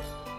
Gracias.